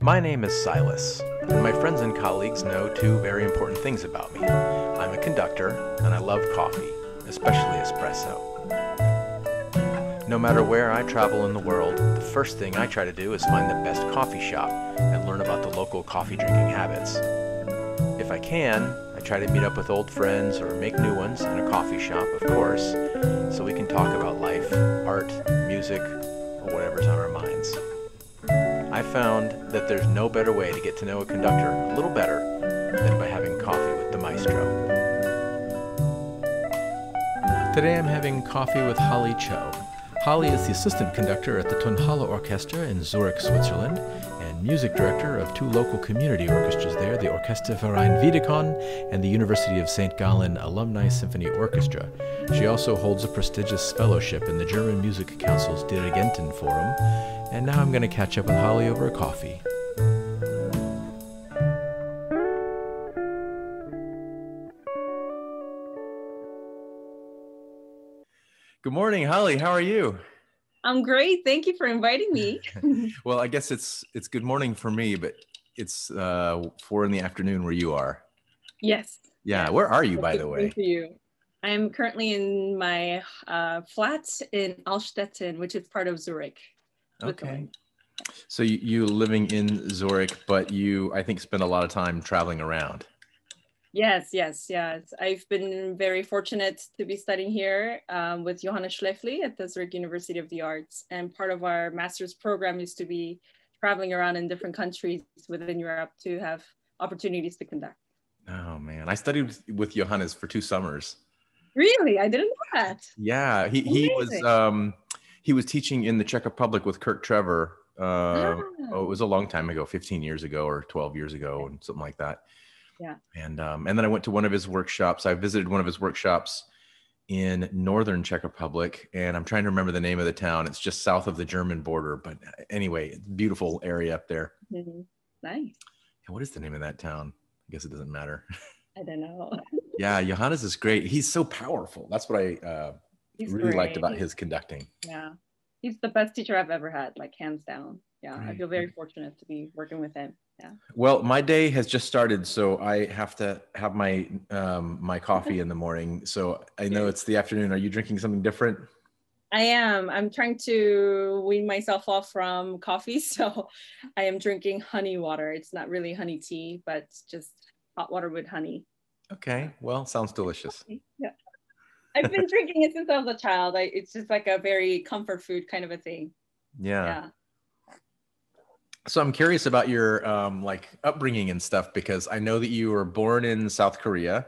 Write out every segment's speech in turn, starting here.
My name is Silas, and my friends and colleagues know two very important things about me. I'm a conductor, and I love coffee, especially espresso. No matter where I travel in the world, the first thing I try to do is find the best coffee shop and learn about the local coffee drinking habits. If I can, I try to meet up with old friends or make new ones in a coffee shop, of course, so we can talk about life, art, music, or whatever's on our minds. I found that there's no better way to get to know a conductor a little better than by having coffee with the maestro. Today I'm having coffee with Holly Choe. Holly is the assistant conductor at the Tonhalle Orchestra in Zurich, Switzerland, and music director of two local community orchestras there, the Orchesterverein Wiedikon and the University of St. Gallen Alumni Symphony Orchestra. She also holds a prestigious fellowship in the German Music Council's Dirigentenforum, and now I'm going to catch up with Holly over a coffee. Good morning, Holly. How are you? I'm great. Thank you for inviting me. well, I guess it's it's good morning for me, but it's uh, four in the afternoon where you are. Yes. Yeah. Where are you, by the way? You. I'm currently in my uh, flat in Altstetten, which is part of Zurich. Okay. So you, you living in Zurich, but you I think spend a lot of time traveling around. Yes, yes, yes. I've been very fortunate to be studying here um, with Johannes Schläfli at the Zurich University of the Arts. And part of our master's program is to be traveling around in different countries within Europe to have opportunities to conduct. Oh man, I studied with Johannes for two summers. Really, I didn't know that. Yeah, he, he was um, he was teaching in the Czech Republic with Kirk Trevor. Uh, ah. Oh, it was a long time ago, 15 years ago or 12 years ago, and something like that. Yeah. And um, and then I went to one of his workshops. I visited one of his workshops in northern Czech Republic, and I'm trying to remember the name of the town. It's just south of the German border, but anyway, beautiful area up there. Mm-hmm. Nice. And what is the name of that town? I guess it doesn't matter. I don't know. yeah, Johannes is great. He's so powerful. That's what I uh, really great. liked about his conducting. Yeah, he's the best teacher I've ever had, like hands down. Yeah, I feel very fortunate to be working with him yeah. Well my day has just started so i have to have my um my coffee in the morning. So i know it's the afternoon. Are you drinking something different? I am. I'm trying to wean myself off from coffee so i am drinking honey water. It's not really honey tea but just hot water with honey. Okay. Well sounds delicious. Yeah. I've been drinking it since i was a child. I, it's just like a very comfort food kind of a thing. Yeah. Yeah so I'm curious about your um, like upbringing and stuff because I know that you were born in South Korea,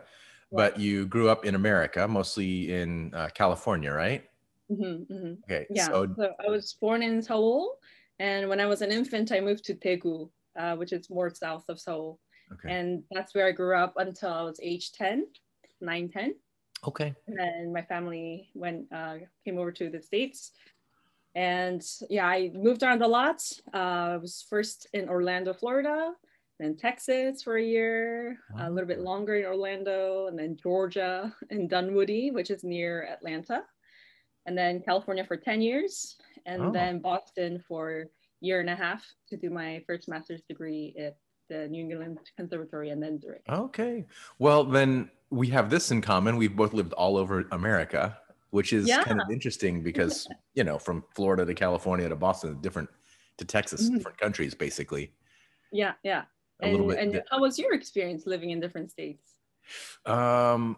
but you grew up in America, mostly in uh, California, right? Mm-hmm, mm-hmm. Okay. Yeah. So, so, I was born in Seoul, and when I was an infant, I moved to Daegu, uh, which is more south of Seoul. Okay. And that's where I grew up until I was age 10, 9, 10. Okay. And then my family went uh, came over to the States and yeah, I moved around a lot. Uh, I was first in Orlando, Florida, then Texas for a year, wow. a little bit longer in Orlando, and then Georgia and Dunwoody, which is near Atlanta, and then California for 10 years, and oh. then Boston for a year and a half to do my first master's degree at the New England Conservatory and then Zurich. Okay. Well, then we have this in common. We've both lived all over America which is yeah. kind of interesting because you know from Florida to California to Boston, different to Texas, mm-hmm. different countries basically. Yeah, yeah. A and, little bit. And how was your experience living in different states? Um,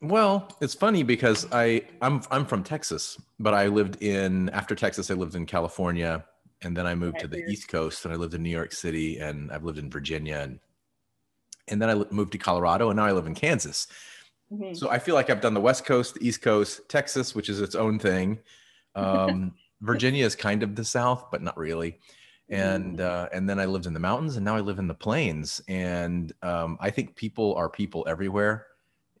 well, it's funny because I I'm I'm from Texas, but I lived in after Texas, I lived in California, and then I moved to the weird. East Coast, and I lived in New York City, and I've lived in Virginia, and and then I moved to Colorado, and now I live in Kansas. Mm-hmm. So I feel like I've done the West Coast, the East Coast, Texas, which is its own thing. Um, Virginia is kind of the South, but not really. And mm-hmm. uh, and then I lived in the mountains, and now I live in the plains. And um, I think people are people everywhere,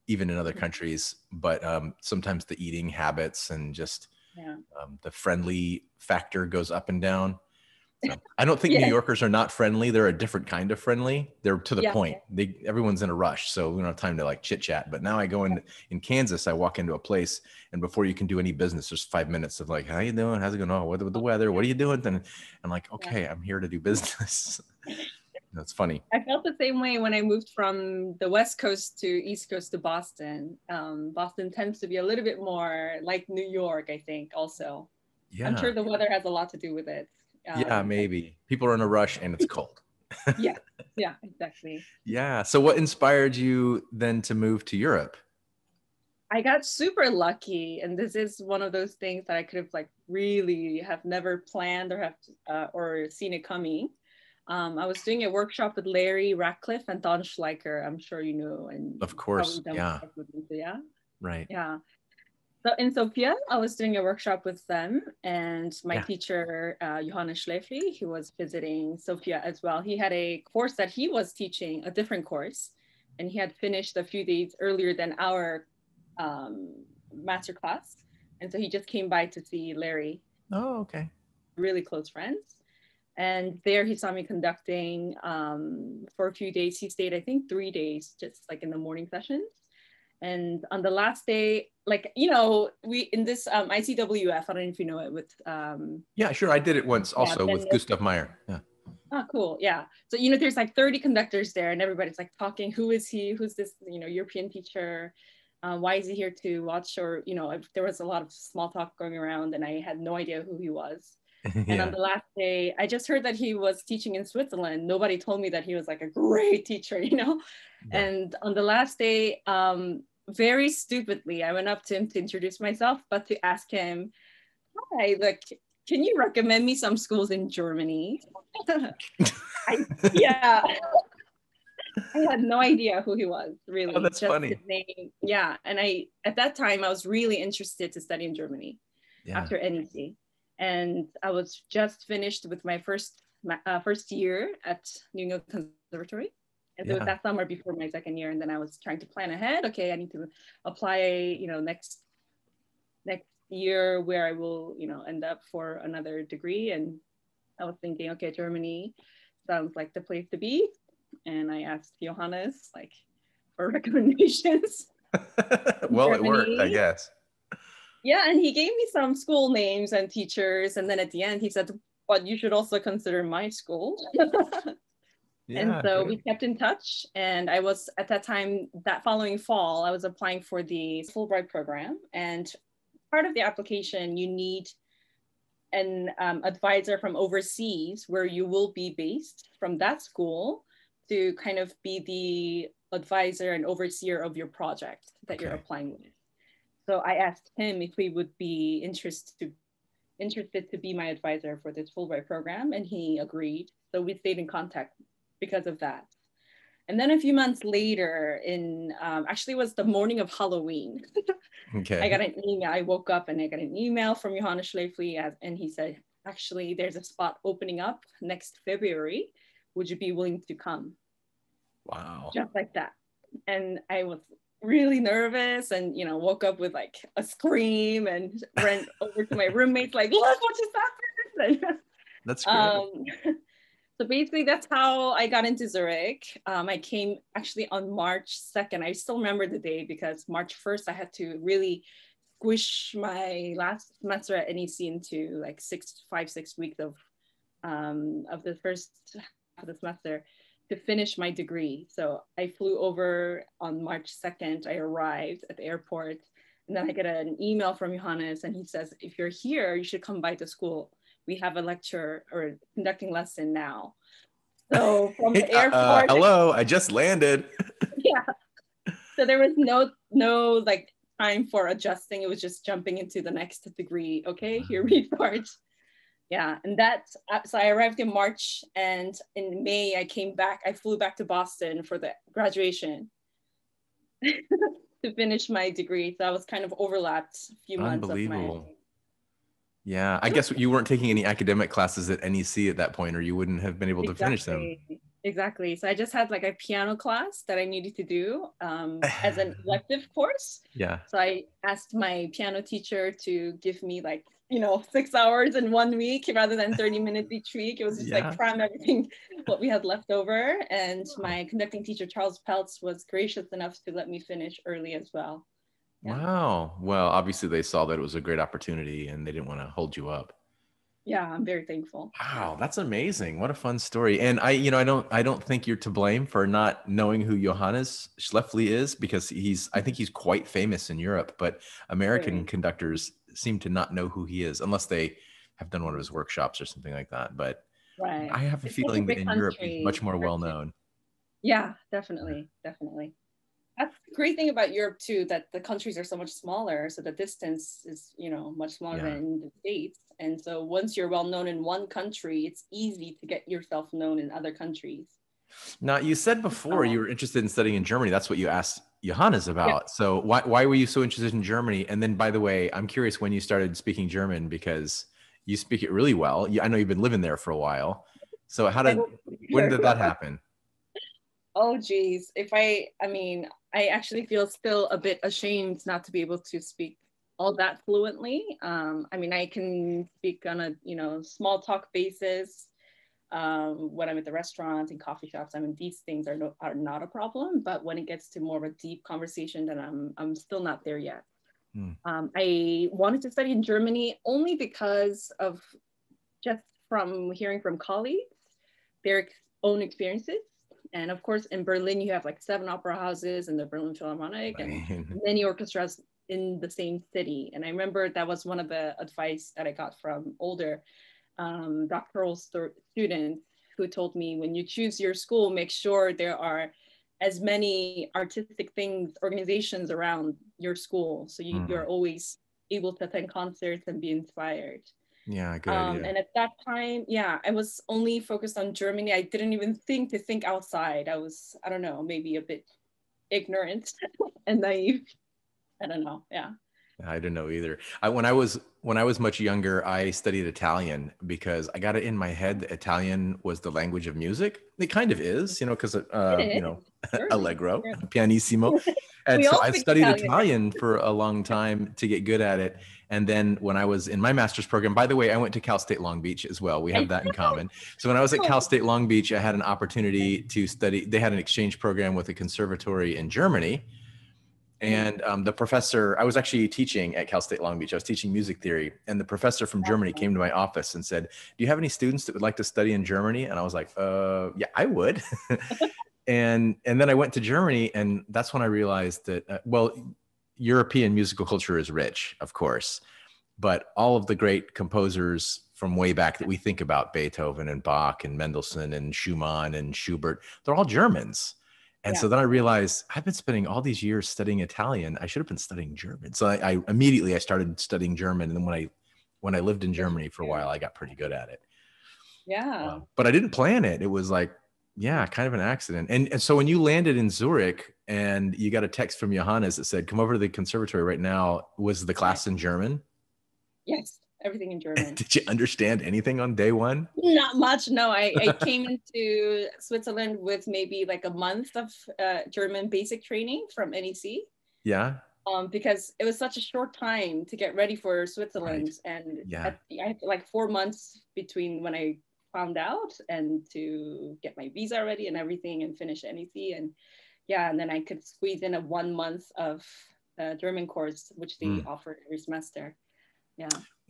even in other mm-hmm. countries. But um, sometimes the eating habits and just yeah. Um, the friendly factor goes up and down. So I don't think Yeah. New Yorkers are not friendly. They're a different kind of friendly. They're to the Yeah. point. They everyone's in a rush, so we don't have time to like chit chat. But now I go in in Kansas, I walk into a place, and before you can do any business, there's five minutes of like, how you doing? How's it going? Oh, what with the weather? What are you doing? Then I'm like, okay, I'm here to do business. That's funny. I felt the same way when I moved from the West Coast to East Coast to Boston. Um, Boston tends to be a little bit more like New York, I think. Also, Yeah. I'm sure the weather has a lot to do with it. Yeah, Um, maybe people are in a rush and it's cold. Yeah, yeah, exactly. Yeah. So what inspired you then to move to Europe? I got super lucky, and this is one of those things that I could have like really have never planned or have uh, or seen it coming. Um, I was doing a workshop with Larry Rachleff and Don Schleicher. I'm sure you know, and Of course. Yeah. work with them, so yeah. Right. Yeah. So in Sofia, I was doing a workshop with them, and my Yeah. teacher, uh, Johannes Schläfli, he was visiting Sofia as well. He had a course that he was teaching, a different course, and he had finished a few days earlier than our um, master class. And so he just came by to see Larry, Oh, okay. really close friends. And there he saw me conducting um, for a few days. He stayed, I think, three days, just like in the morning sessions. And on the last day, like, you know, we in this um, ICWF, I don't know if you know it with, um, Yeah, sure. I did it once also then with Gustav Meier. Yeah. oh, cool. Yeah. So, you know, there's like 30 conductors there, and everybody's like talking, who is he? Who's this, you know, European teacher? Uh, why is he here to watch? Or, you know, if there was a lot of small talk going around, and I had no idea who he was. And on the last day, I just heard that he was teaching in Switzerland. Nobody told me that he was like a great teacher, you know? Yeah. And on the last day, um, very stupidly, I went up to him to introduce myself, but to ask him, Hi, like, can you recommend me some schools in Germany? I, yeah. I had no idea who he was, really. Oh, that's Just funny. his name. Yeah. And I, at that time, I was really interested to study in Germany yeah. after NEC. And I was just finished with my first my, uh, first year at New York Conservatory. And so it was that summer before my second year. And then I was trying to plan ahead. Okay, I need to apply, you know, next next year where I will, you know, end up for another degree. And I was thinking, okay, Germany sounds like the place to be. And I asked Johannes like for recommendations. well, it worked, I guess. Yeah, and he gave me some school names and teachers, and then at the end he said, "But you should also consider my school." Yeah, and so we kept in touch. And I was at that time, that following fall, I was applying for the Fulbright program, and part of the application you need an um, advisor from overseas where you will be based from that school to kind of be the advisor and overseer of your project that you're applying with. So I asked him if he would be interested to interested to be my advisor for this Fulbright program, and he agreed. So we stayed in contact because of that. And then a few months later, in um, actually it was the morning of Halloween, okay. I got an email. I woke up and I got an email from Johannes Schläfli, as- and he said, "Actually, there's a spot opening up next February. Would you be willing to come?" wow. Just like that. And I was really nervous, and you know, woke up with like a scream and ran over to my roommates, like, "Look what just happened!" That's great. um, so basically that's how I got into Zurich. Um, I came actually on March 2nd. I still remember the day because March 1st I had to really squish my last semester at NEC into like six, five, six weeks of um, of the first half of the semester to finish my degree. So I flew over on March 2nd. I arrived at the airport and then I get an email from Johannes and he says, if you're here, you should come by to school we have a lecture or conducting lesson now. So from the Hey, uh, airport, uh, hello, I just landed. yeah. So there was no no like time for adjusting. It was just jumping into the next degree. Okay, here we start. Yeah, and that uh, so I arrived in March, and in May I came back. I flew back to Boston for the graduation to finish my degree. So I was kind of overlapped a few months of my Unbelievable. Yeah, I guess you weren't taking any academic classes at NEC at that point, or you wouldn't have been able to finish them. Exactly. Exactly. So I just had like a piano class that I needed to do um, as an elective course. Yeah. So I asked my piano teacher to give me like you know, six hours in one week rather than 30 minutes each week. It was just yeah. like cram everything what we had left over. And my conducting teacher, Charles Peltz, was gracious enough to let me finish early as well. Yeah. Wow. Well, obviously they saw that it was a great opportunity and they didn't want to hold you up. Yeah, I'm very thankful. Wow, that's amazing. What a fun story. And I, you know, I don't I don't think you're to blame for not knowing who Johannes Schläfli is because he's I think he's quite famous in Europe, but American right. conductors seem to not know who he is unless they have done one of his workshops or something like that. But right. I have a it's feeling that in Europe he's much more well known. Yeah, definitely, definitely that's the great thing about Europe too, that the countries are so much smaller. So the distance is, you know, much smaller yeah. than the States. And so once you're well known in one country, it's easy to get yourself known in other countries. Now you said before you were interested in studying in Germany. That's what you asked Johannes about. Yeah. So why, why were you so interested in Germany? And then by the way, I'm curious when you started speaking German because you speak it really well. I know you've been living there for a while. So how did, when did that happen? Oh geez. If I, I mean, I actually feel still a bit ashamed not to be able to speak all that fluently. Um, I mean, I can speak on a you know small talk basis um, when I'm at the restaurants and coffee shops. I mean, these things are no, are not a problem. But when it gets to more of a deep conversation, then I'm I'm still not there yet. Hmm. Um, I wanted to study in Germany only because of just from hearing from colleagues their own experiences and of course, in Berlin, you have like seven opera houses and the Berlin Philharmonic and many orchestras in the same city. And I remember that was one of the advice that I got from older um, doctoral st- students who told me when you choose your school, make sure there are as many artistic things, organizations around your school. So you, mm. you're always able to attend concerts and be inspired. Yeah, good um, And at that time, yeah, I was only focused on Germany. I didn't even think to think outside. I was, I don't know, maybe a bit ignorant and naive. I don't know. Yeah. I didn't know either. I, when I was when I was much younger, I studied Italian because I got it in my head that Italian was the language of music. It kind of is, you know, because uh, you know, allegro, pianissimo, and so I studied Italian. Italian for a long time to get good at it. And then when I was in my master's program, by the way, I went to Cal State Long Beach as well. We have that in common. So when I was at Cal State Long Beach, I had an opportunity to study. They had an exchange program with a conservatory in Germany. And um, the professor, I was actually teaching at Cal State Long Beach. I was teaching music theory, and the professor from Germany came to my office and said, "Do you have any students that would like to study in Germany?" And I was like, "Uh, yeah, I would." and and then I went to Germany, and that's when I realized that uh, well, European musical culture is rich, of course, but all of the great composers from way back that we think about Beethoven and Bach and Mendelssohn and Schumann and Schubert, they're all Germans. And yeah. so then I realized I've been spending all these years studying Italian. I should have been studying German. So I, I immediately I started studying German, and then when I when I lived in Germany for a while, I got pretty good at it. Yeah. Um, but I didn't plan it. It was like yeah, kind of an accident. And, and so when you landed in Zurich and you got a text from Johannes that said, come over to the conservatory right now, was the class in German? Yes, everything in German. Did you understand anything on day one? Not much. No, I, I came into Switzerland with maybe like a month of uh, German basic training from NEC. Yeah. Um, because it was such a short time to get ready for Switzerland. Right. And yeah. I had like four months between when I found out and to get my visa ready and everything and finish NEC and yeah and then I could squeeze in a one month of uh, German course which they mm. offer every semester yeah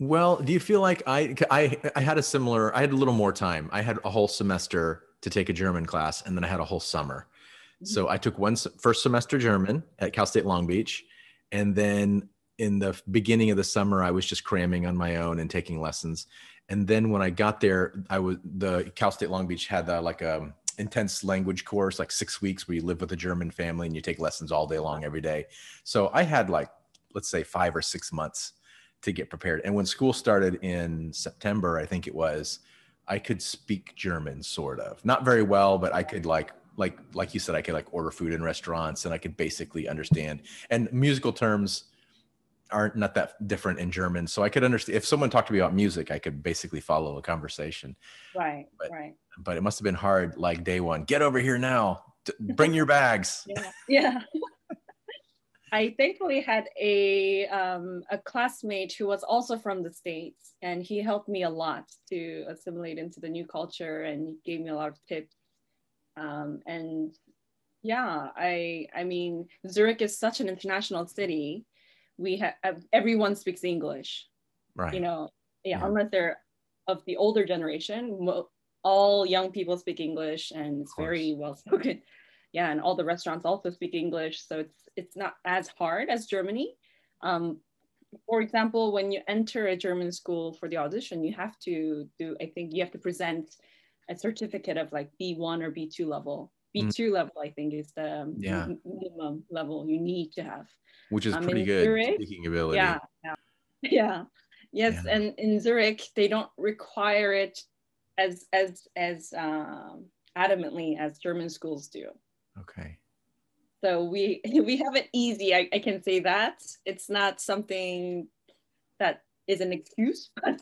well do you feel like I, I I had a similar I had a little more time I had a whole semester to take a German class and then I had a whole summer mm-hmm. so I took one first semester German at Cal State Long Beach and then in the beginning of the summer I was just cramming on my own and taking lessons and then when I got there, I was the Cal State Long Beach had the, like a um, intense language course, like six weeks where you live with a German family and you take lessons all day long every day. So I had like, let's say five or six months to get prepared. And when school started in September, I think it was, I could speak German sort of, not very well, but I could like like like you said, I could like order food in restaurants and I could basically understand. And musical terms aren't not that different in German. So I could understand if someone talked to me about music, I could basically follow a conversation. Right. But, right. But it must have been hard like day one. Get over here now. Bring your bags. yeah. Yeah. I thankfully had a um, a classmate who was also from the states, and he helped me a lot to assimilate into the new culture, and he gave me a lot of tips. Um, and yeah, I I mean Zurich is such an international city. We have everyone speaks English, right? You know, yeah, yeah. unless they're of the older generation, all young people speak English, and it's very well spoken yeah, and all the restaurants also speak English, so it's it's not as hard as Germany. Um, for example, when you enter a German school for the audition, you have to do, I think you have to present a certificate of like B1 or B2 level. B2 mm. level, I think, is the yeah. minimum level you need to have. Which is um, pretty good Zurich, speaking ability. Yeah, yeah. Yeah. Yes. Yeah. And in Zurich, they don't require it as as as um, adamantly as German schools do. Okay. So we we have it easy. I, I can say that it's not something that is an excuse, but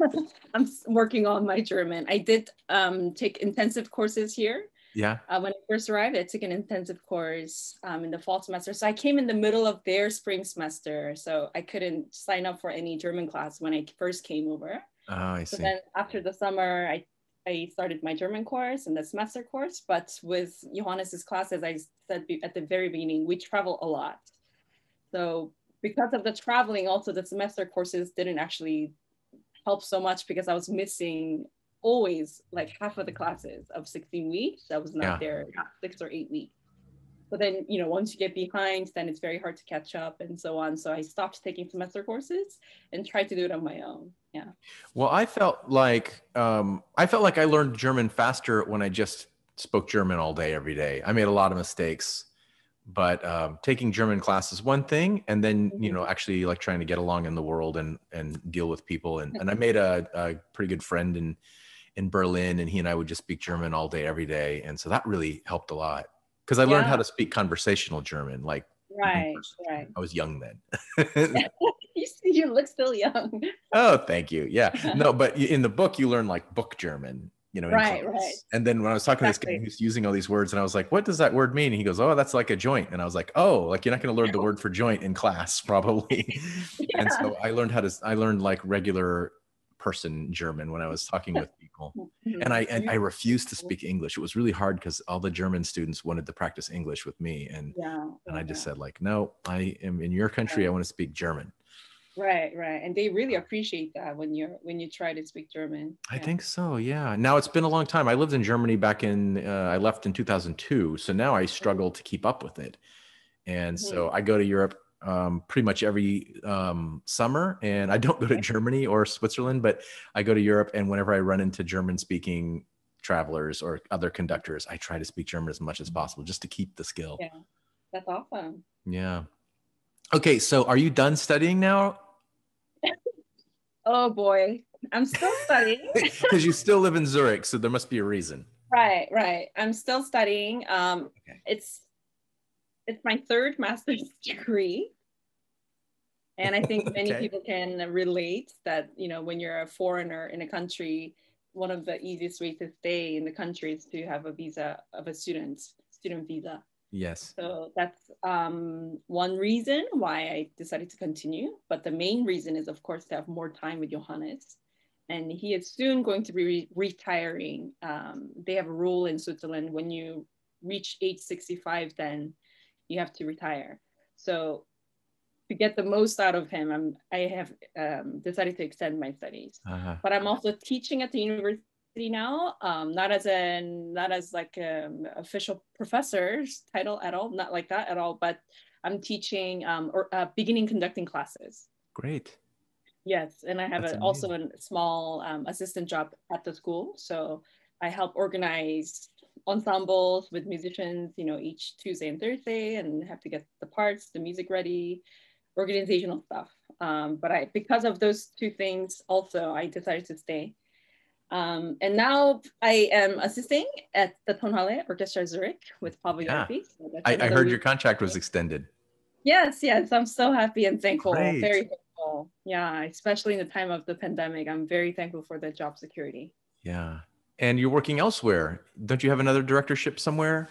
I'm working on my German. I did um, take intensive courses here. Yeah. Uh, when I first arrived, I took an intensive course um, in the fall semester. So I came in the middle of their spring semester. So I couldn't sign up for any German class when I first came over. Oh, I see. So then after the summer, I I started my German course and the semester course, but with Johannes's class, as I said at the very beginning, we travel a lot. So because of the traveling, also the semester courses didn't actually help so much because I was missing always like half of the classes of 16 weeks. I was not yeah. there six or eight weeks. But then, you know, once you get behind, then it's very hard to catch up and so on. So I stopped taking semester courses and tried to do it on my own. Yeah. Well, I felt like um, I felt like I learned German faster when I just spoke German all day, every day. I made a lot of mistakes, but um, taking German class is one thing, and then you know, mm-hmm. actually like trying to get along in the world and and deal with people. And and I made a, a pretty good friend in in Berlin, and he and I would just speak German all day, every day, and so that really helped a lot because I learned how to speak conversational German. Like, right, right. I was young then. you, you look still young. oh, thank you. Yeah, no, but in the book you learn like book German. You know, right, right. And then when I was talking exactly. to this guy who's using all these words, and I was like, "What does that word mean?" And he goes, "Oh, that's like a joint." And I was like, "Oh, like you're not going to learn the word for joint in class, probably." yeah. And so I learned how to. I learned like regular person German when I was talking with people. Mm-hmm. And I and I refused to speak English. It was really hard because all the German students wanted to practice English with me. And yeah, and I just yeah. said, like, no, I am in your country, I want to speak German. Right, right. And they really appreciate that when you're when you try to speak German. I think so, yeah. Now it's been a long time. I lived in Germany back in uh, I left in 2002. So now I struggle to keep up with it. And mm-hmm. so I go to Europe um, pretty much every um, summer. And I don't go to Germany or Switzerland, but I go to Europe. And whenever I run into German speaking travelers or other conductors, I try to speak German as much as possible just to keep the skill. Yeah, that's awesome. Yeah. Okay, so are you done studying now? oh boy, I'm still studying. Because you still live in Zurich, so there must be a reason. Right, right. I'm still studying. Um, okay. It's it's my third master's degree. And I think many okay. people can relate that, you know, when you're a foreigner in a country, one of the easiest ways to stay in the country is to have a visa of a student, student visa. Yes. So that's um, one reason why I decided to continue. But the main reason is, of course, to have more time with Johannes. And he is soon going to be re- retiring. Um, they have a rule in Switzerland when you reach age 65, then you have to retire. So to get the most out of him, I'm, I have um, decided to extend my studies. Uh-huh. But I'm also teaching at the university now, um, not as a not as like an official professor's title at all, not like that at all. But I'm teaching um, or uh, beginning conducting classes. Great. Yes, and I have a, also a small um, assistant job at the school, so I help organize ensembles with musicians, you know, each Tuesday and Thursday, and have to get the parts, the music ready, organizational stuff. Um, but I, because of those two things, also I decided to stay. Um, and now I am assisting at the Tonhalle Orchestra Zurich with Paavo yeah. So I, I, heard your contract was extended. Yes, yes, I'm so happy and thankful. Great. Very thankful. Yeah, especially in the time of the pandemic, I'm very thankful for the job security. Yeah, and you're working elsewhere. Don't you have another directorship somewhere?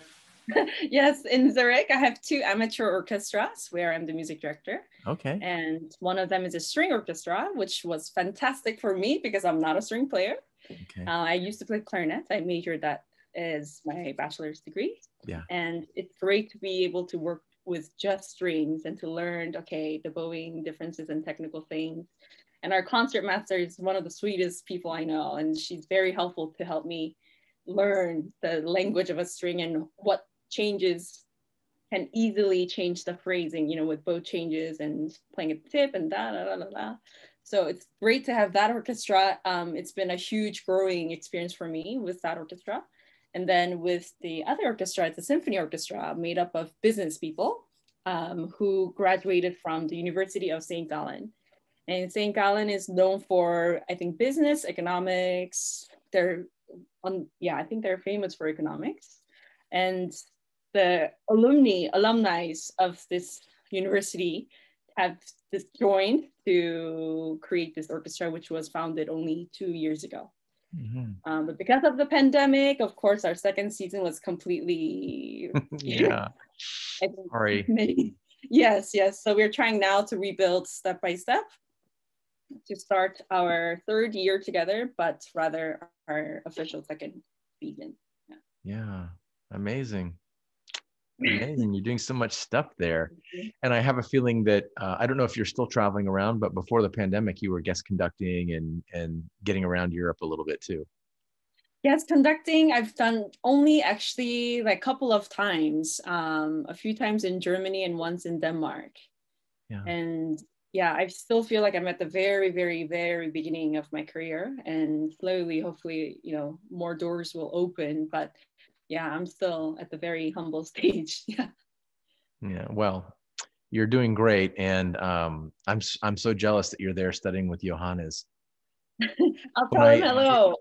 yes, in Zurich, I have two amateur orchestras where I'm the music director. Okay. And one of them is a string orchestra, which was fantastic for me because I'm not a string player. Okay. Uh, I used to play clarinet. I majored that as my bachelor's degree. Yeah. And it's great to be able to work with just strings and to learn, okay, the bowing differences and technical things. And our concert master is one of the sweetest people I know, and she's very helpful to help me learn the language of a string and what changes can easily change the phrasing, you know, with bow changes and playing at the tip and da da da da da. So it's great to have that orchestra. Um, it's been a huge growing experience for me with that orchestra. And then with the other orchestra, it's a symphony orchestra made up of business people um, who graduated from the University of St. Gallen. And St. Gallen is known for, I think, business, economics. They're on, yeah, I think they're famous for economics. And the alumni, alumni of this university have joined to create this orchestra, which was founded only two years ago. Mm-hmm. Um, but because of the pandemic, of course, our second season was completely yeah. Sorry. yes, yes. So we're trying now to rebuild step by step to start our third year together, but rather our official second season. Yeah, yeah. amazing. Amazing. You're doing so much stuff there. And I have a feeling that uh, I don't know if you're still traveling around, but before the pandemic, you were guest conducting and, and getting around Europe a little bit too. Yes, conducting, I've done only actually like a couple of times, um, a few times in Germany and once in Denmark. Yeah. And yeah, I still feel like I'm at the very, very, very beginning of my career. And slowly, hopefully, you know, more doors will open. But yeah, I'm still at the very humble stage. Yeah. Yeah. Well, you're doing great, and um, I'm I'm so jealous that you're there studying with Johannes. I'll tell him hello.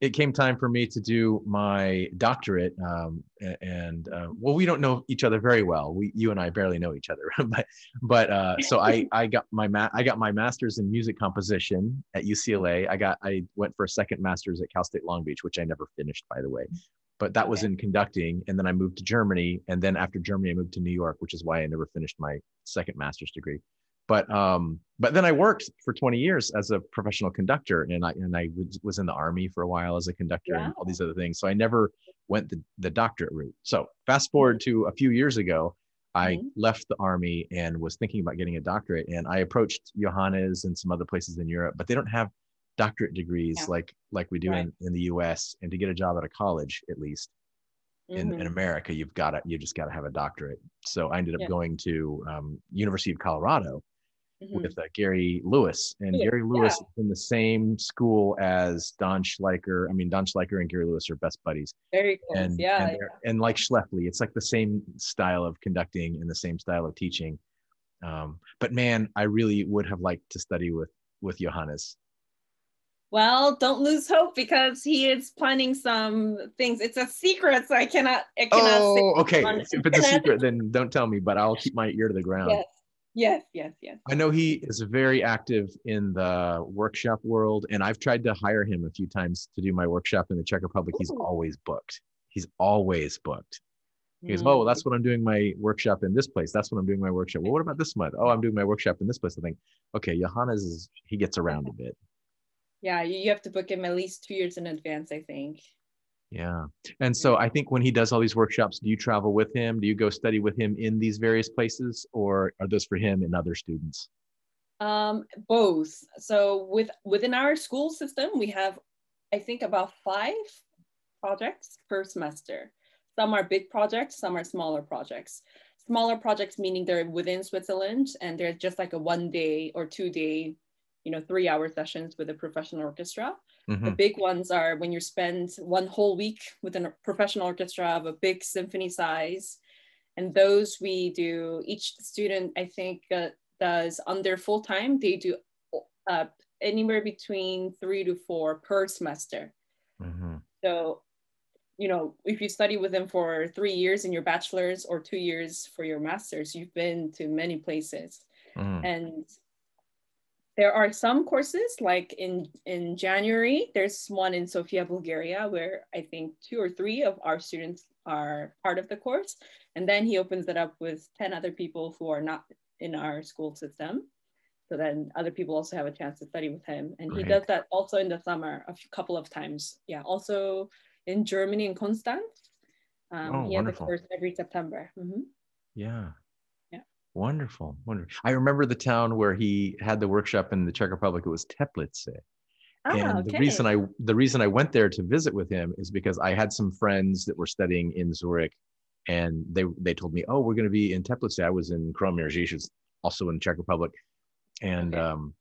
It came time for me to do my doctorate, um, and uh, well, we don't know each other very well. We, you and I, barely know each other, but but uh, so I I got my ma- I got my master's in music composition at UCLA. I got I went for a second master's at Cal State Long Beach, which I never finished, by the way but that was in conducting. And then I moved to Germany. And then after Germany, I moved to New York, which is why I never finished my second master's degree. But um, but then I worked for 20 years as a professional conductor, and I and I was in the army for a while as a conductor and all these other things. So I never went the, the doctorate route. So fast forward to a few years ago, I mm-hmm. left the army and was thinking about getting a doctorate. And I approached Johannes and some other places in Europe, but they don't have doctorate degrees yeah. like like we do right. in, in the US and to get a job at a college at least mm-hmm. in, in mm-hmm. America you've got to you just got to have a doctorate so I ended up yeah. going to um, University of Colorado mm-hmm. with uh, Gary Lewis and yeah. Gary Lewis is in the same school as Don Schleicher I mean Don Schleicher and Gary Lewis are best buddies very close and, yeah and, and like Schläfli it's like the same style of conducting and the same style of teaching um, but man I really would have liked to study with with Johannes well, don't lose hope because he is planning some things. It's a secret, so I cannot. I cannot oh, okay. If it's a secret, then don't tell me. But I'll keep my ear to the ground. Yes, yes, yes, yes. I know he is very active in the workshop world, and I've tried to hire him a few times to do my workshop in the Czech Republic. Ooh. He's always booked. He's always booked. He goes, oh, well, that's mm. what I'm doing my workshop in this place. That's what I'm doing my workshop. Well, what about this month? Oh, I'm doing my workshop in this place. I think, okay, Johannes is he gets around a bit yeah you have to book him at least two years in advance i think yeah. And so i think when he does all these workshops do you travel with him? Do you go study with him in these various places or are those for him and other students? Um both. So with within our school system we have i think about five projects per semester. Some are big projects some are smaller projects. Smaller projects meaning they're within switzerland and they're just like a one day or two day you know three hour sessions with a professional orchestra mm-hmm. the big ones are when you spend one whole week with a professional orchestra of a big symphony size and those we do each student i think uh, does under full time they do uh, anywhere between three to four per semester mm-hmm. so you know if you study with them for three years in your bachelor's or two years for your master's you've been to many places mm. and there are some courses like in in January. There's one in Sofia, Bulgaria, where I think two or three of our students are part of the course, and then he opens it up with ten other people who are not in our school system. So then other people also have a chance to study with him, and Great. he does that also in the summer a couple of times. Yeah, also in Germany in Konstanz. Um, Oh, he has a course every September. Mhm. Yeah. Wonderful. Wonderful. I remember the town where he had the workshop in the Czech Republic. It was Teplice. Ah, and okay. the reason I the reason I went there to visit with him is because I had some friends that were studying in Zurich, and they they told me, "Oh, we're going to be in Teplice." I was in it's also in Czech Republic, and Okay. um,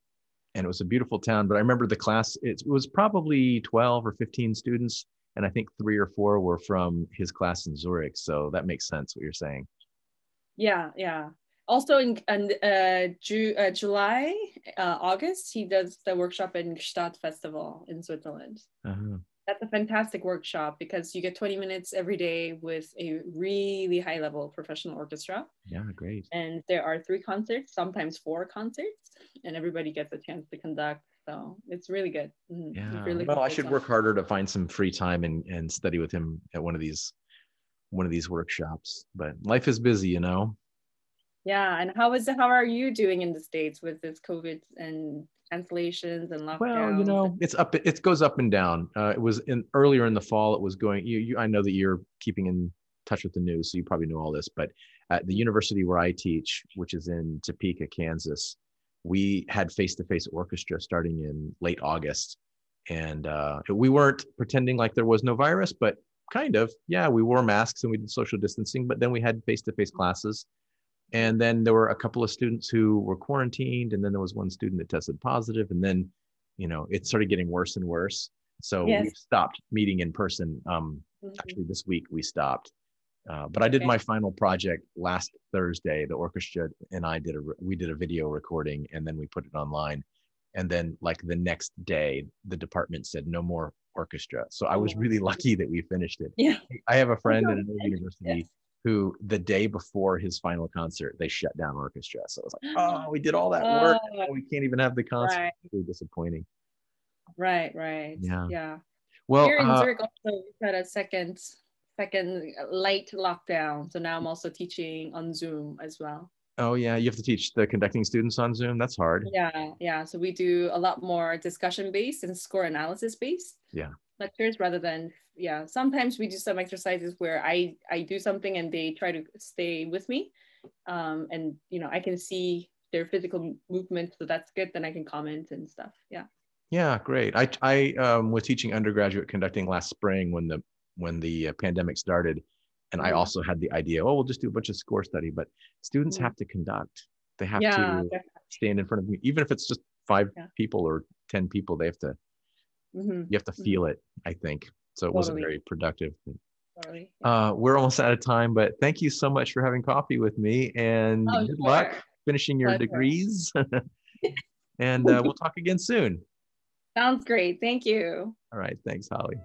and it was a beautiful town. But I remember the class; it was probably twelve or fifteen students, and I think three or four were from his class in Zurich. So that makes sense what you're saying. Yeah, yeah. Also in, in uh, Ju- uh, July, uh, August, he does the workshop in Gstaad Festival in Switzerland. Uh-huh. That's a fantastic workshop because you get 20 minutes every day with a really high level professional orchestra. Yeah, great. And there are three concerts, sometimes four concerts, and everybody gets a chance to conduct. So it's really good. Mhm. Yeah. really well, I should work harder to find some free time and, and study with him at one of these one of these workshops. But life is busy, you know. Yeah. And how is how are you doing in the States with this COVID and cancellations and lockdowns? Well, you know, it's up. It goes up and down. Uh, it was in earlier in the fall. It was going. You, you, I know that you're keeping in touch with the news, so you probably know all this. But at the university where I teach, which is in Topeka, Kansas, we had face-to-face orchestra starting in late August, and uh, we weren't pretending like there was no virus, but kind of. Yeah, we wore masks and we did social distancing, but then we had face-to-face classes. And then there were a couple of students who were quarantined, and then there was one student that tested positive, and then, you know, it started getting worse and worse. So Yes. we stopped meeting in person. Um, Mhm. actually, this week we stopped. Uh, but I did Okay. my final project last Thursday. The orchestra and I did a we did a video recording, and then we put it online. And then, like the next day, the department said no more orchestra. So I was Oh. really lucky that we finished it. Yeah. I have a friend at another university Yes. Who the day before his final concert they shut down orchestra so it was like oh we did all that work and Oh. we can't even have the concert Right. Really disappointing Right, right. Yeah. Yeah. well Here in uh, Zurich also we had a second second light lockdown. So now I'm also teaching on Zoom as well. oh yeah you have to teach the conducting students on zoom that's hard Yeah, yeah. So we do a lot more discussion based and score analysis based Yeah. Lectures rather than yeah. Sometimes we do some exercises where I I do something and they try to stay with me, um, and you know I can see their physical movement, so that's good. Then I can comment and stuff. Yeah. yeah great i i um, was teaching undergraduate conducting last spring when the when the uh, pandemic started and i Mhm. also had the idea oh we'll just do a bunch of score study but students Mhm. have to conduct they have yeah. to def- stand in front of me even if it's just five Yeah. people or 10 people they have to mhm, you have to Mhm. feel it i think so it wasn't very productive totally. Yeah. Uh, we're almost out of time, but thank you so much for having coffee with me and Oh, good luck finishing your Pleasure. degrees. and uh, we'll talk again soon. Sounds great. Thank you. All right. Thanks, Holly.